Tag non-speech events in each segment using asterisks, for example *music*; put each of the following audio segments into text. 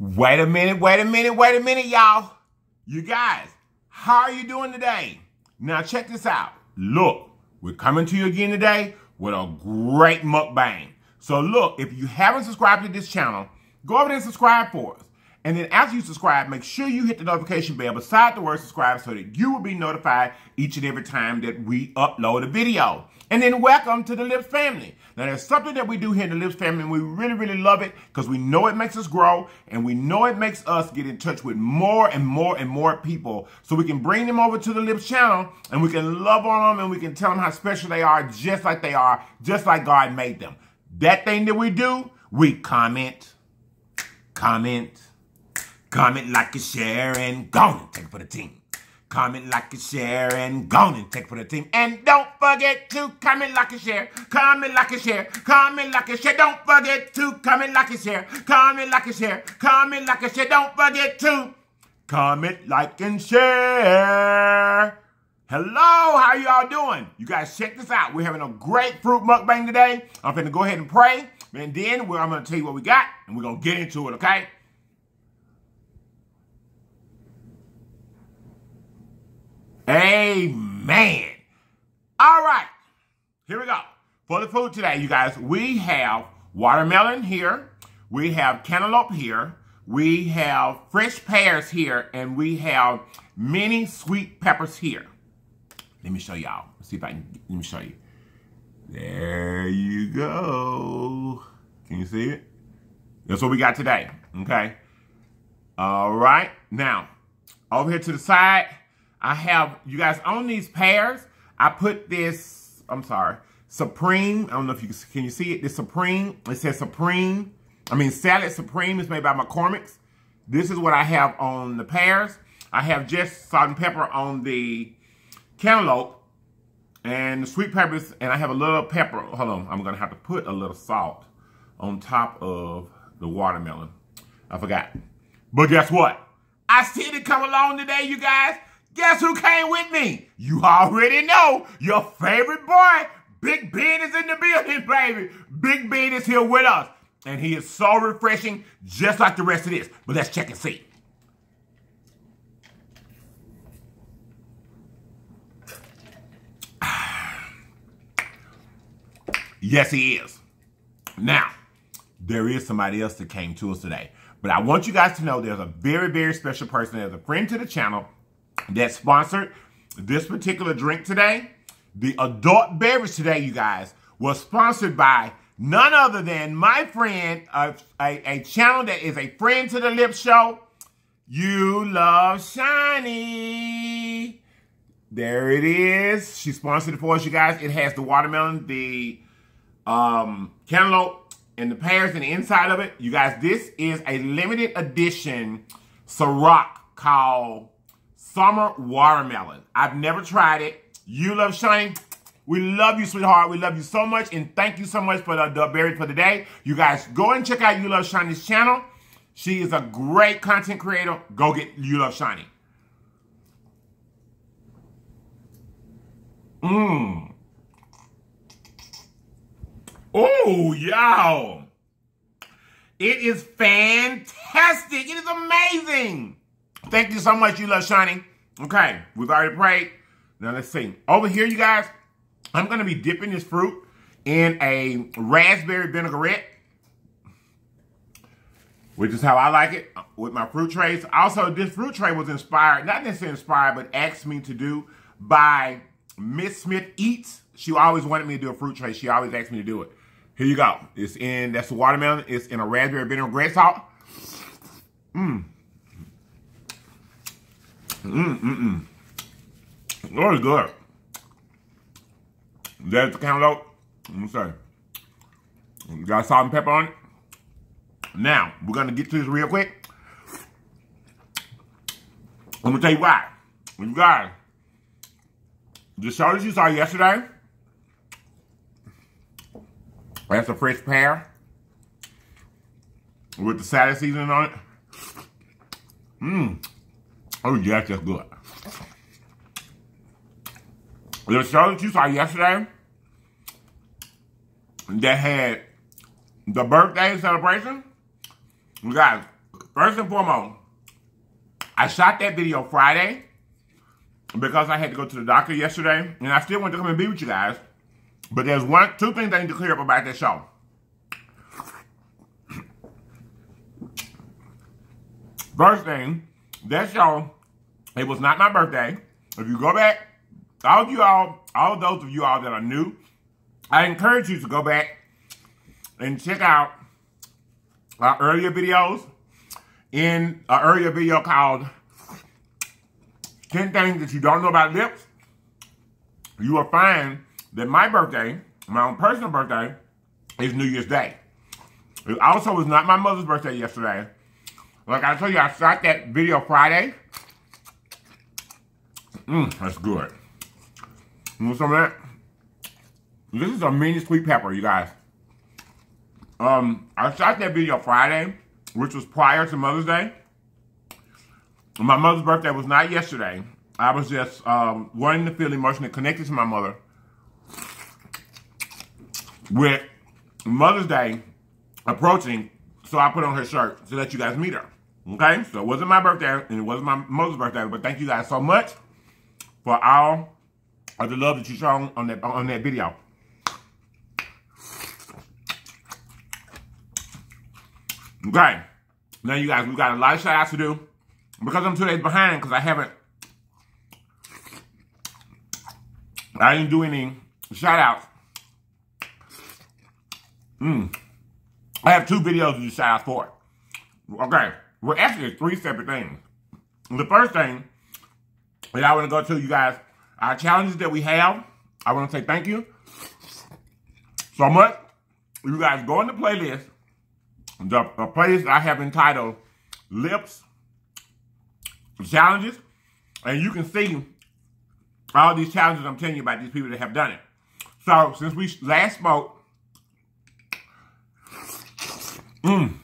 Wait a minute, wait a minute, wait a minute, y'all. You guys, how are you doing today? Now check this out. Look, we're coming to you again today with a great mukbang. So look, if you haven't subscribed to this channel, go over there and subscribe for us. And then after you subscribe, make sure you hit the notification bell beside the word subscribe so that you will be notified each and every time that we upload a video. And then welcome to the Lips family. Now there's something that we do here in the Lips family and we really, really love it because we know it makes us grow and we know it makes us get in touch with more and more and more people so we can bring them over to the Lips channel and we can love on them and we can tell them how special they are just like they are, just like God made them. That thing that we do, we comment, comment, Comment, like, and share, and go and take it for the team. Comment, like, and share, and go and take for the team. And don't forget to comment, like, and share. Comment, like, and share. Comment, like, and share. Don't forget to comment, like, and share. Comment, like, and share. Comment, like, and share. Don't forget to comment, like, and share. Hello, how y'all doing? You guys check this out. We're having a great fruit mukbang today. I'm going to go ahead and pray. And then I'm going to tell you what we got. And we're going to get into it, okay? Amen. All right. Here we go. For the food today, you guys, we have watermelon here. We have cantaloupe here. We have fresh pears here. And we have many sweet peppers here. Let me show y'all. See if I can, let me show you. There you go. Can you see it? That's what we got today, okay? All right. Now, over here to the side, I have, you guys, on these pears, I put this, I'm sorry, Supreme. I don't know if you can, can you see it? This Supreme, it says Supreme. I mean, Salad Supreme is made by McCormick's. This is what I have on the pears. I have just salt and pepper on the cantaloupe and the sweet peppers, and I have a little pepper. Hold on, I'm gonna have to put a little salt on top of the watermelon. I forgot. But guess what? I see it come along today, you guys. Guess who came with me? You already know. Your favorite boy, Big Ben is in the building, baby. Big Ben is here with us. And he is so refreshing, just like the rest of this. But let's check and see. *sighs* Yes, he is. Now, there is somebody else that came to us today. But I want you guys to know there's a very, very special person. There's a friend to the channel that sponsored this particular drink today. The adult beverage today, you guys, was sponsored by none other than my friend, a, a, a channel that is a friend to the Lip Show. You Love Chani. There it is. She sponsored it for us, you guys. It has the watermelon, the um, cantaloupe, and the pears in the inside of it. You guys, this is a limited edition Ciroc called Summer Watermelon. I've never tried it. You love Chani. We love you, sweetheart. We love you so much. And thank you so much for the, the berry for the day. You guys go and check out You Love Chani's channel. She is a great content creator. Go get You Love Chani. Mmm. Oh, y'all. It is fantastic. It is amazing. Thank you so much, You Love Chani. Okay, we've already prayed. Now let's see. Over here, you guys, I'm going to be dipping this fruit in a raspberry vinaigrette, which is how I like it uh, with my fruit trays. Also, this fruit tray was inspired, not necessarily inspired, but asked me to do by Miss Smith Eats. She always wanted me to do a fruit tray. She always asked me to do it. Here you go. It's in, that's the watermelon. It's in a raspberry vinaigrette salt. Mmm. Mmm, mmm, mmm. Really good. There's the cantaloupe. Let me say. Got salt and pepper on it. Now, we're going to get to this real quick. I'm going to tell you why. You guys, the show you saw yesterday, that's a fresh pear with the salad seasoning on it. Mmm. Oh, yeah, that's good. The show that you saw yesterday that had the birthday celebration, you guys, first and foremost, I shot that video Friday because I had to go to the doctor yesterday, and I still want to come and be with you guys. But there's one, two things I need to clear up about that show. First thing, that show, it was not my birthday. If you go back, all of you all, all of those of you all that are new, I encourage you to go back and check out our earlier videos. In an earlier video called 10 Things That You Don't Know About Lips, you will find that my birthday, my own personal birthday, is New Year's Day. It also was not my mother's birthday yesterday. Like I told you, I shot that video Friday. Mmm, that's good. You want some of that? This is a mini sweet pepper, you guys. Um, I shot that video Friday, which was prior to Mother's Day. My mother's birthday was not yesterday. I was just um, wanting to feel emotionally connected to my mother. With Mother's Day approaching, so I put on her shirt to let you guys meet her. Okay? So it wasn't my birthday, and it wasn't my mother's birthday, but thank you guys so much for all of the love that you shown on that on that video. Okay. Now, you guys, we got a lot of shout outs to do. Because I'm two days behind, because I haven't, I didn't do any shout outs. Mm. I have two videos to do shout outs for. Okay. Well, actually, three separate things. The first thing that I want to go to, you guys, our challenges that we have, I want to say thank you so much. You guys go in the playlist the, the place I have entitled Lips Challenges. And you can see all these challenges I'm telling you about these people that have done it. So, since we last spoke, mm, on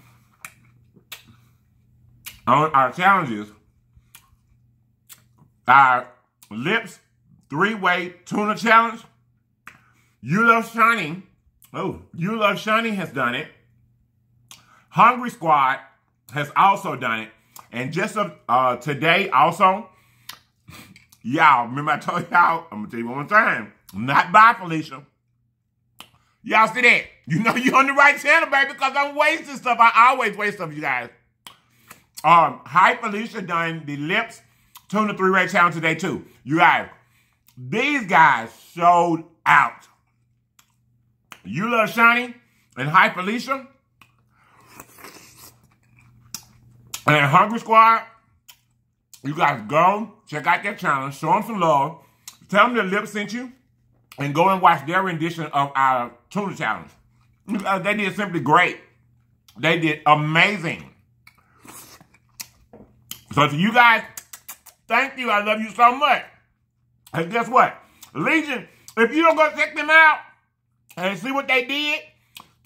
our challenges, our lips three-way tuna challenge, You Love Shining, oh, You Love Shining has done it. Hungry Squad has also done it. And just uh, today also, y'all, remember I told y'all, I'm going to tell you one more time, not by Felicia. Y'all see that? You know you're on the right channel, baby, because I'm wasting stuff. I always waste stuff, you guys. Um, Hye Felicia done the lips tuna three red challenge today too. You guys, these guys sold out. You love Chani and Hye Felicia And Hungry Squad, you guys go, check out their channel, show them some love, tell them the lip sent you, and go and watch their rendition of our tuna challenge. Uh, they did simply great. They did amazing. So to you guys, thank you. I love you so much. And guess what? Legion, if you don't go check them out and see what they did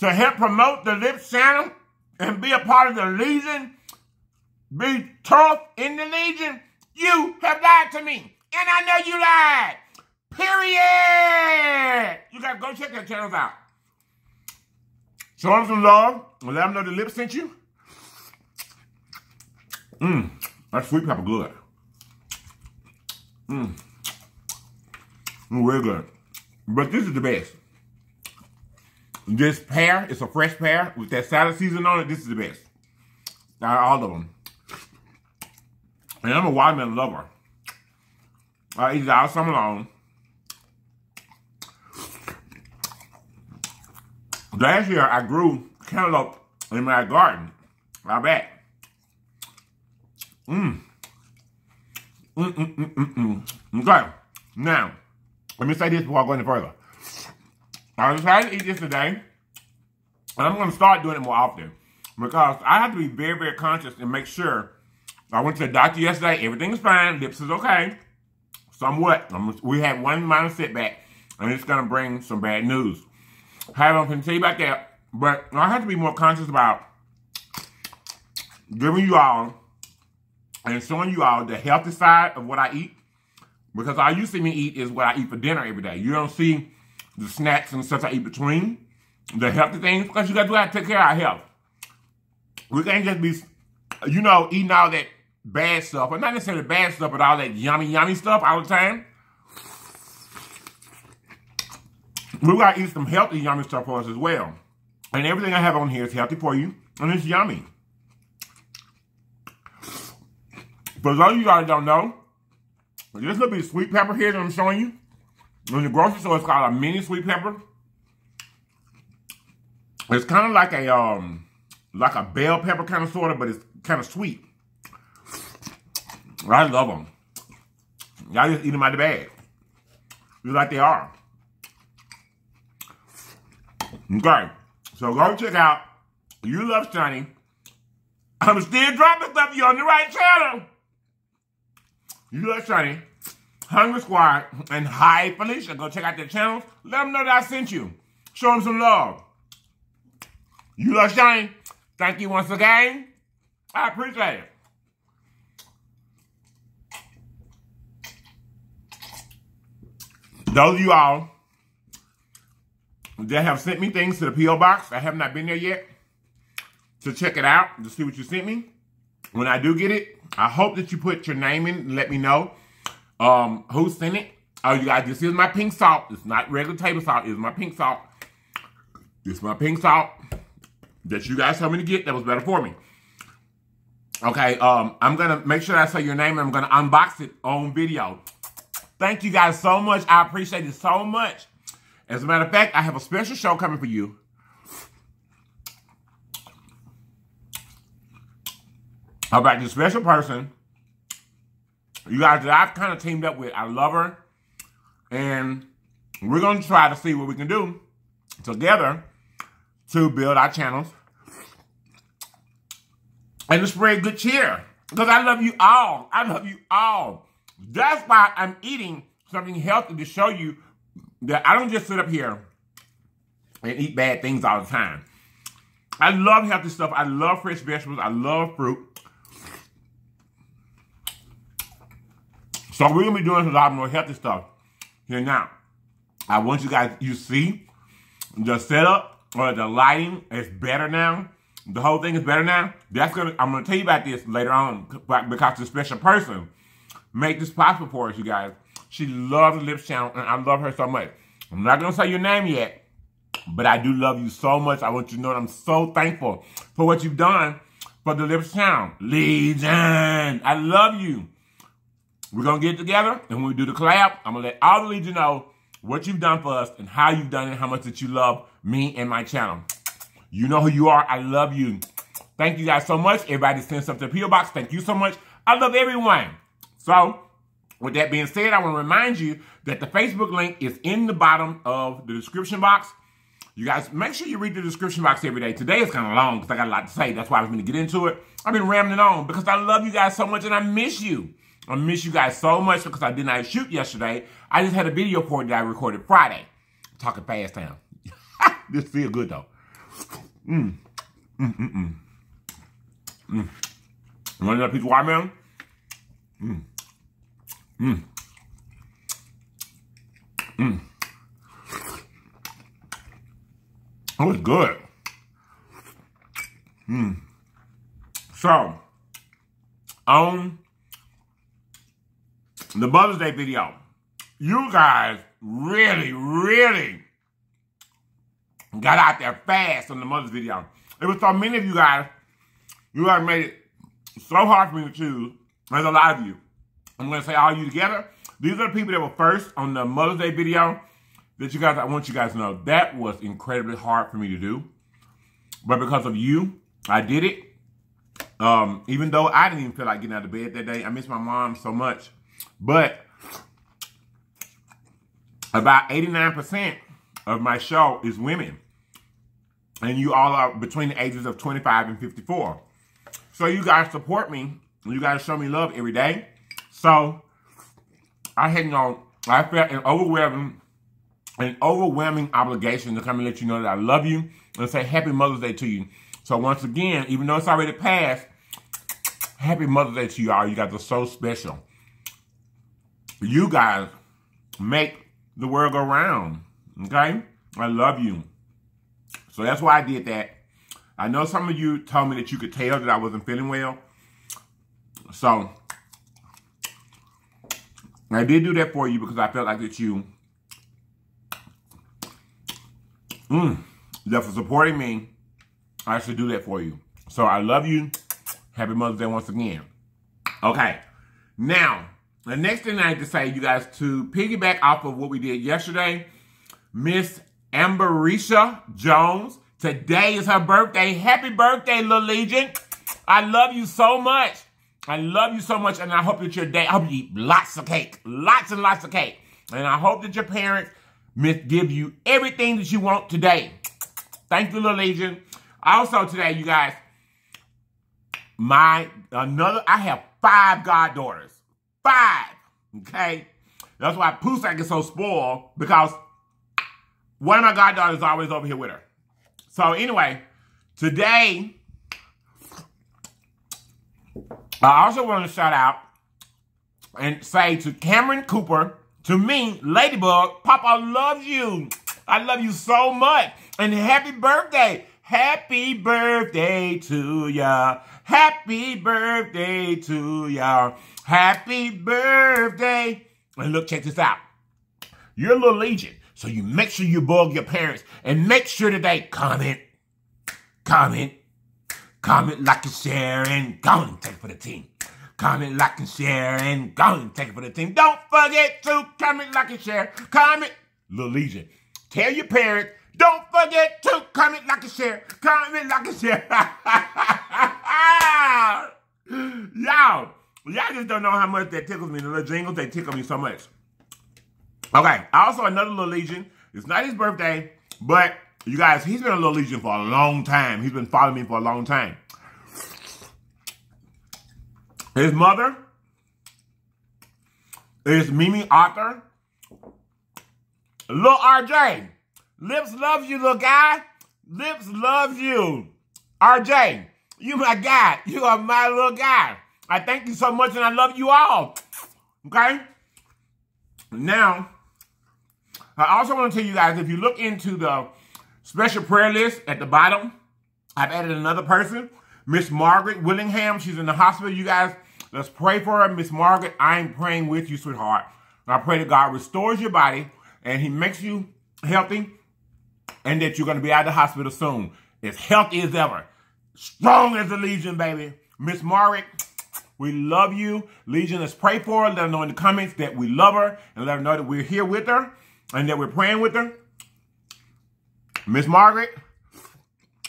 to help promote the Lips channel and be a part of the Legion, be tough in the Legion, you have lied to me. And I know you lied. Period. You got to go check their channels out. Show them some love. Let them know the lip sent you. Mmm. That sweet pepper good. Mmm. Mm, real good. But this is the best. This pear, it's a fresh pear with that salad season on it. This is the best. All of them. And I'm a watermelon lover. I eat it all summer long. Last year, I grew cantaloupe in my garden. I bet. Mmm. Mmm, mmm, mmm, mmm. Okay. Now, let me say this before I go any further. I decided to eat this today, and I'm going to start doing it more often because I have to be very, very conscious and make sure I went to the doctor yesterday. Everything is fine. Lips is okay. Somewhat. We had one minor setback, and it's going to bring some bad news. However, I'm going to tell you about that. But I have to be more conscious about giving you all and showing you all the healthy side of what I eat. Because all you see me eat is what I eat for dinner every day. You don't see the snacks and stuff I eat between the healthy things because you got to take care of our health. We can't just be you know, eating all that bad stuff, or not necessarily bad stuff, but all that yummy, yummy stuff all the time. We gotta eat some healthy, yummy stuff for us as well. And everything I have on here is healthy for you, and it's yummy. For those of you guys don't know, this little bit of sweet pepper here that I'm showing you, in the grocery store, it's called a mini sweet pepper. It's kind of like a um, like a bell pepper kind of sort of, but it's kind of sweet. I love them. Y'all just eat them out the bag. Just like they are. Okay. So go check out You Love Stunning. I'm still dropping stuff you on the right channel. You Love Stunning. Hungry Squad and Hye Felicia. Go check out their channels. Let them know that I sent you. Show them some love. You Love Stunning. Thank you once again. I appreciate it. Those of you all that have sent me things to the P.O. Box, I have not been there yet to check it out, to see what you sent me. When I do get it, I hope that you put your name in and let me know um, who sent it. Oh, you guys, this is my pink salt. It's not regular table salt. It's my pink salt. Is my pink salt that you guys told me to get that was better for me. Okay, um, I'm going to make sure I say your name and I'm going to unbox it on video. Thank you guys so much. I appreciate it so much. As a matter of fact, I have a special show coming for you. About this special person. You guys that I've kind of teamed up with. I love her. And we're going to try to see what we can do together to build our channels and to spread good cheer. Because I love you all. I love you all. That's why I'm eating something healthy to show you that I don't just sit up here and eat bad things all the time. I love healthy stuff. I love fresh vegetables. I love fruit. So we're going to be doing a lot more healthy stuff here now. I want you guys, you see the setup or the lighting is better now. The whole thing is better now. That's gonna. I'm gonna tell you about this later on because the special person make this possible for us, you guys. She loves the Lips channel, and I love her so much. I'm not to say your name yet, but I do love you so much. I want you to know that I'm so thankful for what you've done for the Lips channel. Legion, I love you. We're going to get together, and when we do the collab, I'm going to let all the Legion know what you've done for us and how you've done it, how much that you love me and my channel. You know who you are. I love you. Thank you guys so much. Everybody sends stuff to the P.O. Box. Thank you so much. I love everyone. So, with that being said, I want to remind you that the Facebook link is in the bottom of the description box. You guys, make sure you read the description box every day. Today is kind of long because I got a lot to say. That's why I was going to get into it. I've been rambling on because I love you guys so much and I miss you. I miss you guys so much because I did not shoot yesterday. I just had a video for it that I recorded Friday. I'm talking fast now. *laughs* this feel good though. Mmm. Mmm, mmm, mmm. Mmm. You want another piece of watermelon? Mmm. Mmm. Mmm. Oh, it's good. Mmm. So, on the Mother's Day video, you guys really, really got out there fast on the Mother's video. It was so many of you guys, you guys made it so hard for me to choose. There's a lot of you. I'm going to say all you together. These are the people that were first on the Mother's Day video that you guys, I want you guys to know, that was incredibly hard for me to do. But because of you, I did it. Um, even though I didn't even feel like getting out of bed that day. I miss my mom so much. But about 89% of my show is women. And you all are between the ages of 25 and 54. So you guys support me. You guys show me love every day. So I had no, I felt an overwhelming, an overwhelming obligation to come and let you know that I love you and say Happy Mother's Day to you. So once again, even though it's already passed, Happy Mother's Day to you all. You guys are so special. You guys make the world go round. Okay? I love you. So that's why I did that. I know some of you told me that you could tell that I wasn't feeling well. So I did do that for you because I felt like that you mm, that for supporting me, I should do that for you. So I love you. Happy Mother's Day once again. Okay. Now, the next thing I need to say, you guys, to piggyback off of what we did yesterday, Miss Ambereisha Jones, today is her birthday. Happy birthday, Little Legion. I love you so much. I love you so much, and I hope that your day, I hope you eat lots of cake, lots and lots of cake. And I hope that your parents give you everything that you want today. Thank you, Little Legion. Also today, you guys, my, another, I have five goddaughters. Five, okay? That's why Pusak is so spoiled, because one of my goddaughters is always over here with her. So anyway, today, I also want to shout out and say to Cameron Cooper, to me, Ladybug, Papa loves you. I love you so much. And happy birthday. Happy birthday to ya. Happy birthday to ya. Happy birthday. And look, check this out. You're a little legion. So you make sure you bug your parents and make sure that they comment, comment, comment, like and share, and go and take it for the team. Comment, like, and share, and go and take it for the team. Don't forget to comment, like, and share. Comment, Little Legion. Tell your parents, don't forget to comment, like, and share. Comment, like, and share. *laughs* y'all, y'all just don't know how much that tickles me. The little jingles, they tickle me so much. Okay, also another little Legion. It's not his birthday, but you guys, he's been a little Legion for a long time. He's been following me for a long time. His mother is Mimi Arthur. Little RJ. Lips loves you, little guy. Lips loves you. RJ, you my guy. You are my little guy. I thank you so much and I love you all. Okay? Now, I also want to tell you guys, if you look into the special prayer list at the bottom, I've added another person, Miss Margaret Willingham. She's in the hospital. You guys, let's pray for her. Miss Margaret, I'm praying with you, sweetheart. I pray that God restores your body and he makes you healthy and that you're going to be out of the hospital soon. As healthy as ever. Strong as a legion, baby. Miss Margaret, we love you. Legion, let's pray for her. Let her know in the comments that we love her and let her know that we're here with her and that we're praying with her. Miss Margaret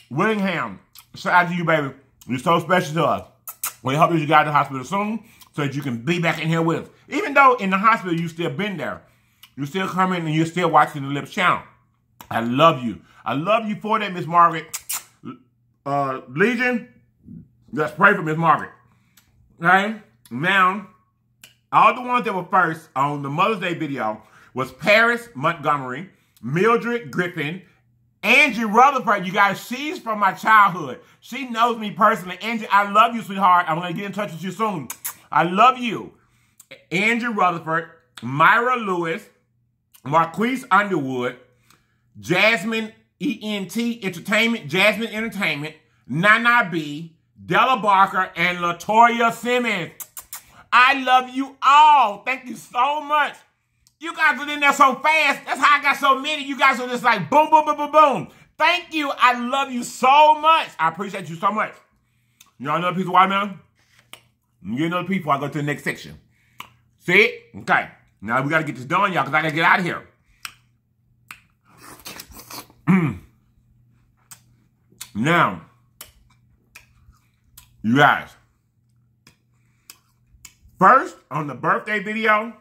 Willingham, shout out to you, baby. You're so special to us. We hope that you got to the hospital soon so that you can be back in here with us. Even though in the hospital you still been there, You're still coming and you're still watching the Lips channel. I love you. I love you for that, Miss Margaret. Uh, Legion, let's pray for Miss Margaret. Okay? Now, all the ones that were first on the Mother's Day video, was Paris Montgomery, Mildred Griffin, Angie Rutherford. You guys, she's from my childhood. She knows me personally. Angie, I love you, sweetheart. I'm going to get in touch with you soon. I love you. Angie Rutherford, Myra Lewis, Marquice Underwood, Jasmine ENT Entertainment, Jasmine Entertainment, Nah Nah B, Della Barker, and Latoya Simmons. I love you all. Thank you so much. You guys are in there so fast. That's how I got so many. You guys are just like boom, boom, boom, boom, boom. Thank you. I love you so much. I appreciate you so much. You know another piece of watermelon? You get another piece before I go to the next section. See? Okay. Now we got to get this done, y'all, because I got to get out of here. *clears throat* now, you guys. First, on the birthday video,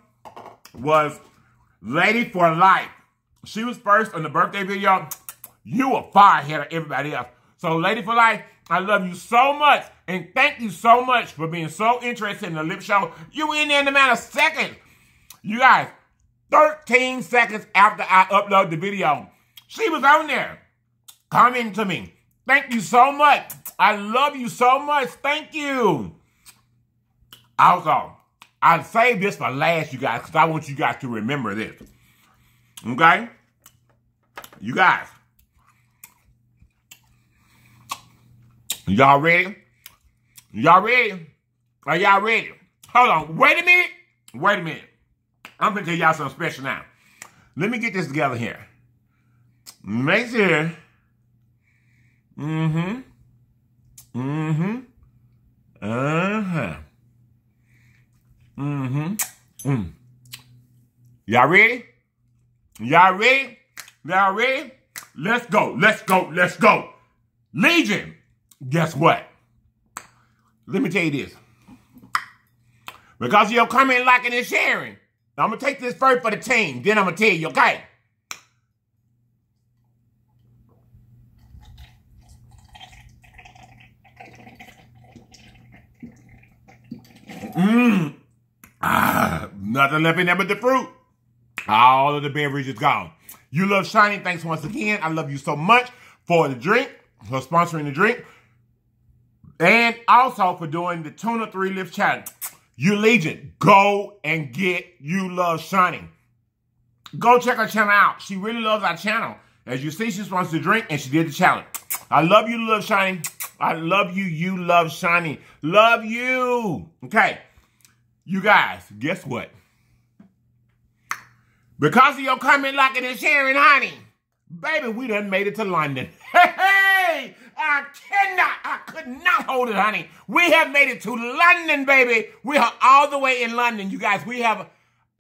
was Lady for Life. She was first on the birthday video. You were far ahead of everybody else. So Lady for Life, I love you so much. And thank you so much for being so interested in the lip show. You in there in a matter of seconds. You guys, 13 seconds after I upload the video, she was on there commenting to me. Thank you so much. I love you so much. Thank you. Also, I saved this for last, you guys, because I want you guys to remember this. Okay? You guys. Y'all ready? Y'all ready? Are y'all ready? Hold on. Wait a minute. Wait a minute. I'm going to tell y'all something special now. Let me get this together here. Make sure. Mm-hmm. Mm-hmm. Uh-huh. Mm-hmm. Mm. Y'all ready? Y'all ready? Y'all ready? Let's go. Let's go. Let's go. Legion. Guess what? Let me tell you this. Because you're comment, liking, and sharing, I'm going to take this first for the team. Then I'm going to tell you, okay? Mmm. Ah, nothing left in there but the fruit. All of the beverage is gone. You love Chani. Thanks once again. I love you so much for the drink, for sponsoring the drink, and also for doing the Tuna 3 Lift Challenge. You Legion, go and get You Love Chani. Go check her channel out. She really loves our channel. As you see, she wants to drink and she did the challenge. I love you, Love Chani. I love you. You love Chani. Love you. Okay. You guys, guess what? Because of your comment, liking, and sharing, honey, baby, we done made it to London. Hey, I cannot, I could not hold it, honey. We have made it to London, baby. We are all the way in London, you guys. We have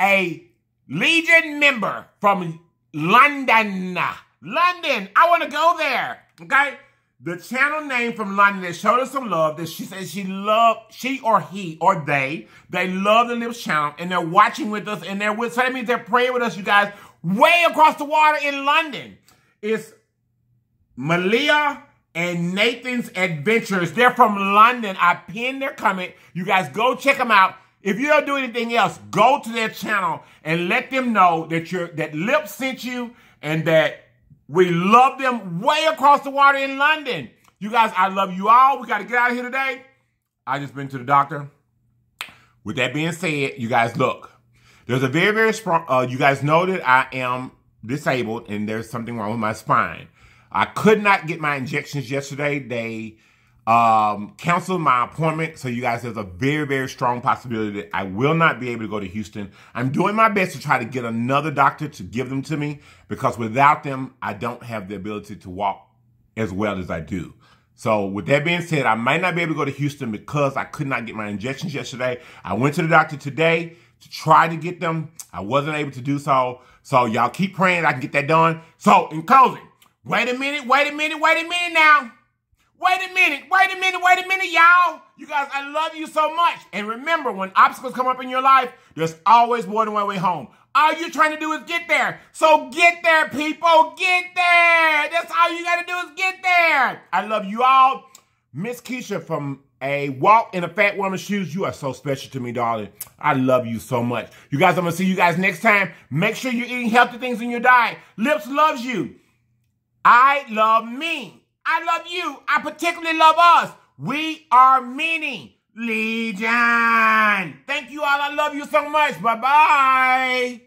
a Legion member from London. London, I want to go there, okay? The channel name from London that showed us some love that she says she loved, she or he or they they love the Lips channel and they're watching with us and they're with so that means they're praying with us you guys way across the water in London. It's Maliyah and Nathan's Adventures. They're from London. I pinned their comment. You guys go check them out. If you don't do anything else, go to their channel and let them know that you're that Lips sent you and that we love them way across the water in London. You guys, I love you all. We got to get out of here today. I just been to the doctor. With that being said, you guys, look. There's a very, very strong, uh, you guys know that I am disabled and there's something wrong with my spine. I could not get my injections yesterday. They um, canceled my appointment. So you guys, there's a very, very strong possibility that I will not be able to go to Houston. I'm doing my best to try to get another doctor to give them to me because without them, I don't have the ability to walk as well as I do. So with that being said, I might not be able to go to Houston because I could not get my injections yesterday. I went to the doctor today to try to get them. I wasn't able to do so. So y'all keep praying I can get that done. So in closing, wait a minute, wait a minute, wait a minute now. Wait a minute, wait a minute, wait a minute, y'all. You guys, I love you so much. And remember, when obstacles come up in your life, there's always more than one way home. All you're trying to do is get there. So get there, people. Get there. That's all you got to do is get there. I love you all. Miss Keisha from a walk in a fat woman's shoes. You are so special to me, darling. I love you so much. You guys, I'm going to see you guys next time. Make sure you're eating healthy things in your diet. Lips loves you. I love me. I love you. I particularly love us. We are meaning Legion. Thank you all. I love you so much. Bye-bye.